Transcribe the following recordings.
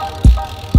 Música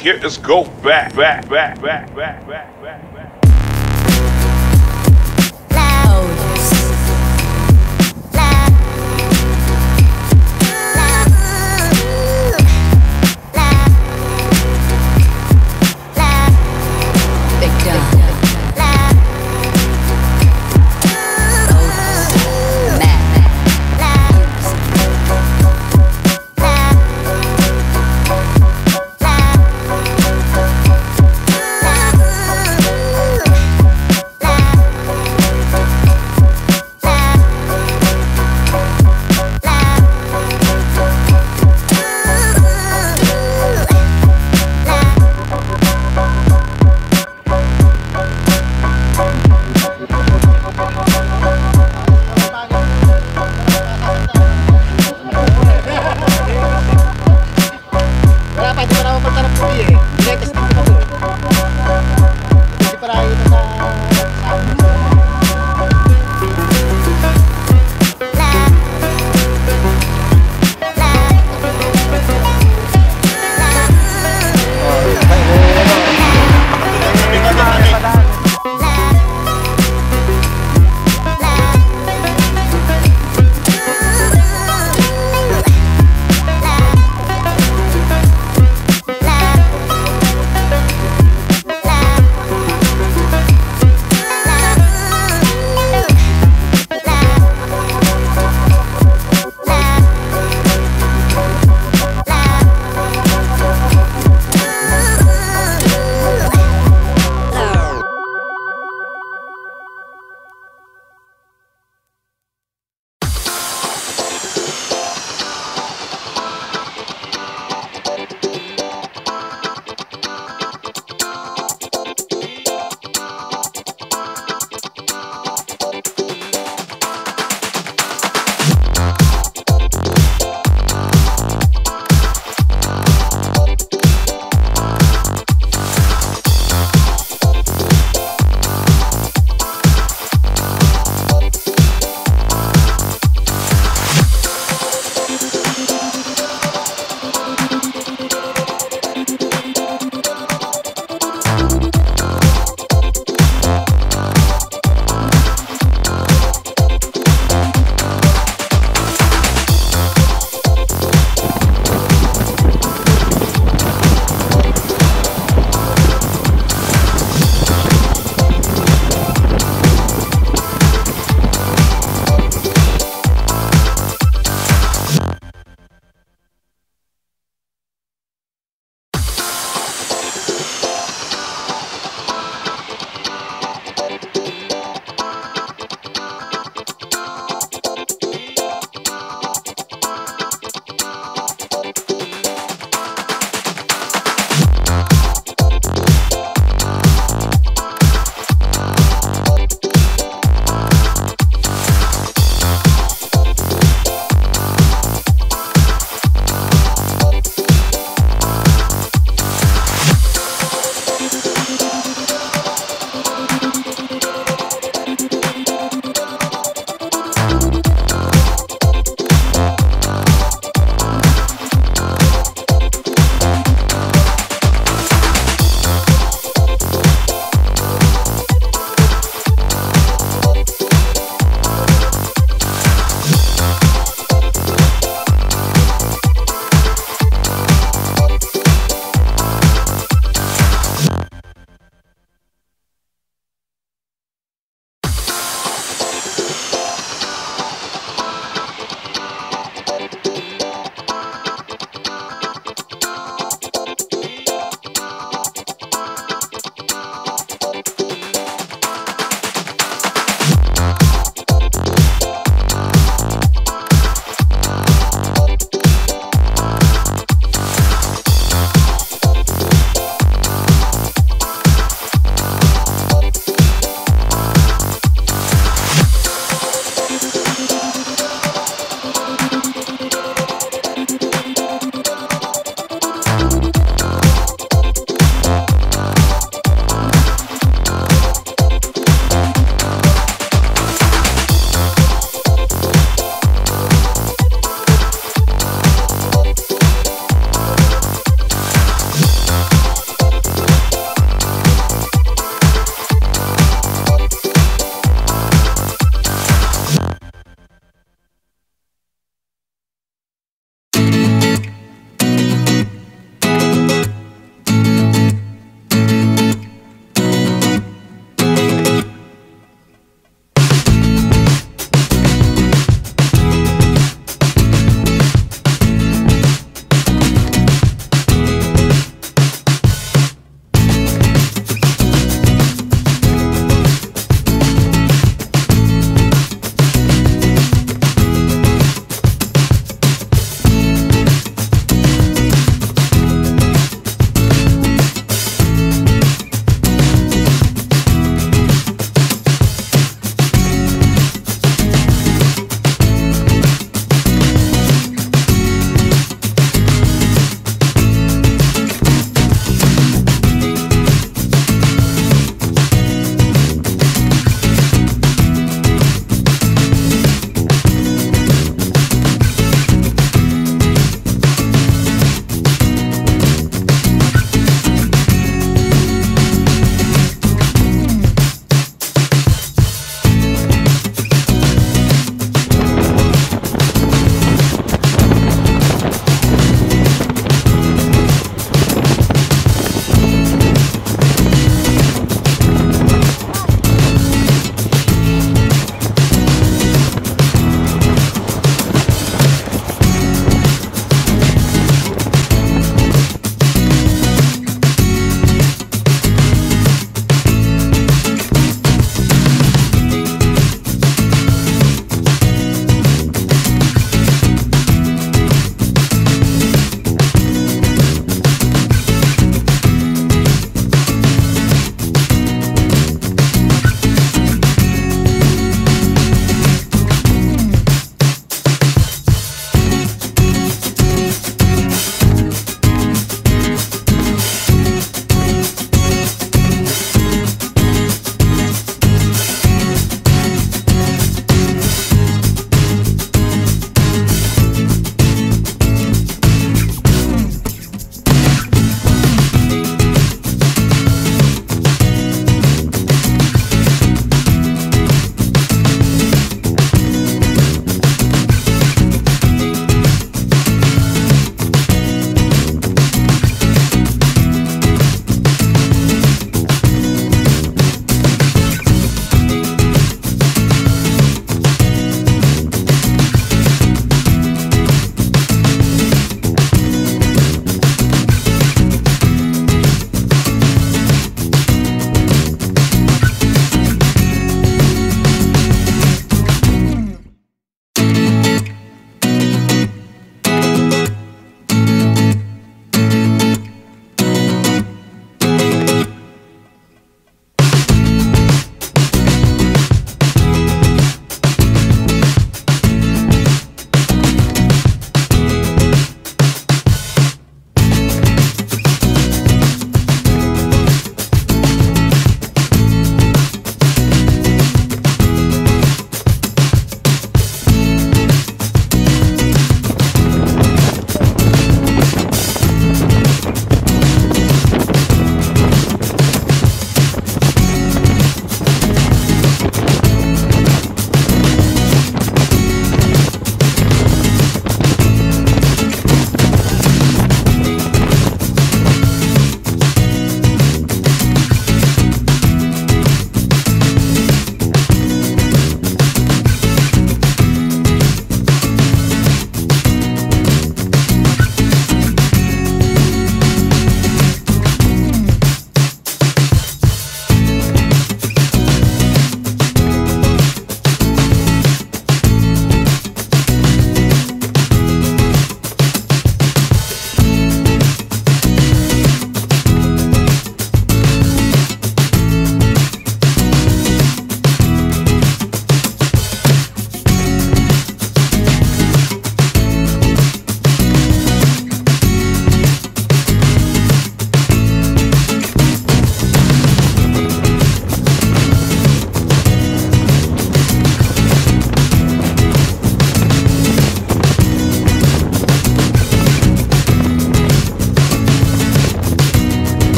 Just go back, back, back, back, back, back, back, back.